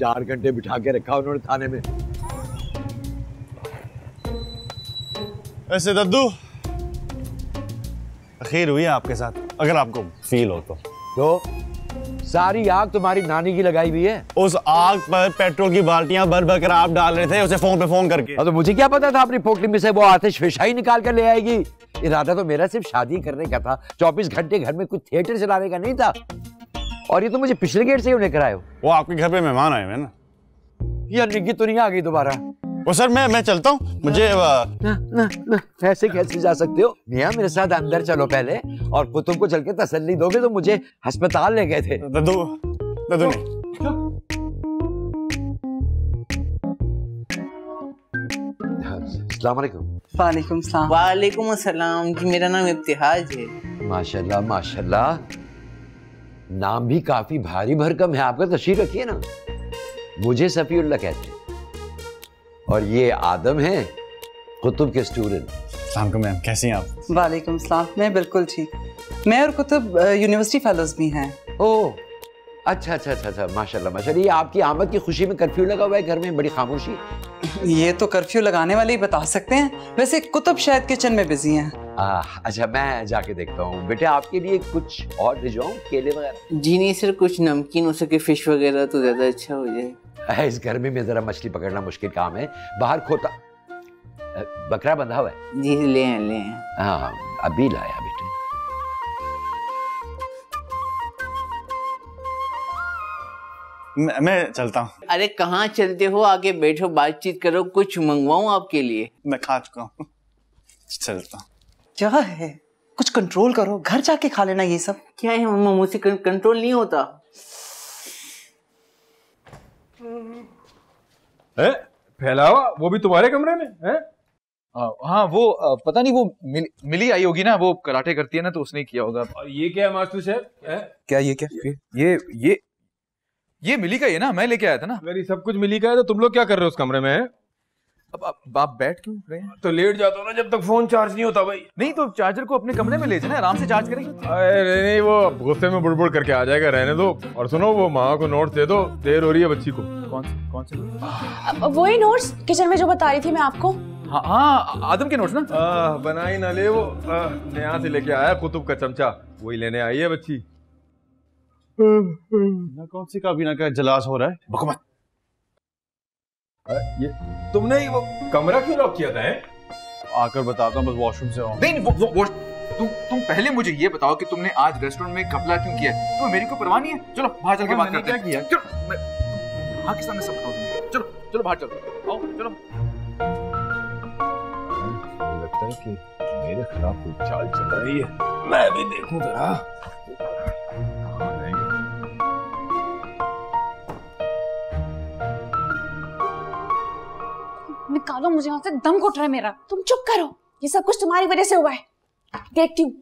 चार घंटे बिठा के रखा उन्होंने थाने में। ऐसे दद्दू अखीर हुई है आपके साथ अगर आपको फील हो तो। तो सारी आग तुम्हारी नानी की लगाई हुई है? उस आग पर पेट्रोल की बाल्टियाँ भर भर कर आप डाल रहे थे उसे फ़ोन पे फ़ोन करके। तो मुझे क्या पता था अपनी पोटली में से वो आतिश फिशाई निकाल कर ले आएगी? इरादा तो मेरा सिर्फ़ शादी करने का था चौबीस घंटे घर में कुछ थिएटर चलाने का नहीं था। और ये तो मुझे पिछले गेट से ही लेकर आए हो। वो आपके घर पे मेहमान आए हुए ना। यार निकी तो नहीं आ गई दोबारा। वो सर मैं मैं चलता हूँ। मुझे ना, ना, ना, ऐसे कैसे जा सकते हो? मियाँ मेरे साथ अंदर चलो पहले और कुतुब को चल के तसल्ली दोगे तो मुझे अस्पताल ले गए थे। दद्दू नहीं। वालेकुम। वालेकुम सलाम। वालेकुम अस्सलाम जी मेरा नाम इब्तिहाज है। माशाल्लाह माशाल्लाह। नाम भी काफ़ी भारी भरकम है। आपका तशरीफ़ रखिए ना। मुझे सफीउल्लाह कहते हैं। और ये आदम है कुतुब के स्टूडेंट सलाम मैम कैसी हैं आप? वालेकुम सलाम मैं बिल्कुल ठीक। मैं और कुतुब यूनिवर्सिटी फेलोज भी हैं। ओह अच्छा अच्छा अच्छा अच्छा माशाल्लाह माशाल्लाह। ये आपकी आमद की खुशी में कर्फ्यू लगा हुआ है घर में बड़ी खामोशी? ये तो कर्फ्यू लगाने वाले ही बता सकते हैं। वैसे कुतुब शायद किचन में बिज़ी हैं। अच्छा मैं जाके देखता हूँ। बेटे आपके लिए कुछ और भिजवाऊँ केले वगैरह? जी नहीं सर कुछ नमकीन हो सके फ़िश वगैरह तो ज़्यादा अच्छा हो जाए। इस गर्मी में जरा मछली पकड़ना मुश्किल काम है। बाहर खोता बकरा बंधा हुआ है? जी ले आए ले आए। हाँ अभी लाया बेटे। मैं, मैं चलता हूँ। अरे कहाँ चलते हो? आगे बैठो बातचीत करो कुछ मंगवाऊं आपके लिए? मैं खा चुका हूँ। चलता हूँ। क्या है? कुछ कंट्रोल करो घर जाके खा लेना ये सब। क्या है मम्मा मुझसे कंट्रोल नहीं होता? है? फैला हुआ वो भी तुम्हारे कमरे में है? हाँ हाँ वो अ, पता नहीं वो मिल, मिली आई होगी ना वो कराटे करती है ना तो उसने किया होगा। और ये क्या है मास्टर शेफ? क्या ये क्या? ये ये ये ये मिली का ही है ना मैं लेके आया था ना। ये सब कुछ मिली का है तो तुम लोग क्या कर रहे हो उस कमरे में हैं? अब अब आप बैठ क्यों रहे हैं? तो लेट जाता हो ना जब तक फ़ोन चार्ज नहीं होता भाई। नहीं तो चार्जर को अपने कमरे में ले जाना आराम से चार्ज करेंगे। अरे नहीं वो गुस्से में बुड़बुड़ करके आ जाएगा रहने दो। और सुनो वो माँ को नोट दे दो देर हो रही है बच्ची को। कौन से कौन से वही नोट्स किचन में जो बता रही थी मैं आपको। हाँ हाँ आदम के नोट्स ना? आह, बनाई ना ले वो। नया से लेके आया कुतुब का चमचा। वही लेने आई है बच्ची। ना कौन सी का भी ना का जलास हो रहा है? बकमत ये तुमने वो कमरा क्यों लॉक किया था हैं? आकर बताता हूँ बस वॉशरूम से आऊँ। नहीं वो, वो, वो तुम तुम पहले मुझे ये बताओ कि तुमने आज रेस्टोरेंट में घपला क्यों किया है? तुम्हें मेरी को परवाह नहीं है? चलो बाहर चल के बात मैंने करते क्या हैं चलो मैं हाँ के सामने सब बताओ तुम्हें। चलो चलो बाहर चलो। आओ चलो। लगता है कि मेरे खिलाफ कोई चाल चल रही है। मैं भी देखूँ जरा। निकालो मुझे वहाँ से, दम घुट रहा है मेरा। तुम चुप करो। ये सब कुछ तुम्हारी वजह से हुआ है। देखती हूँ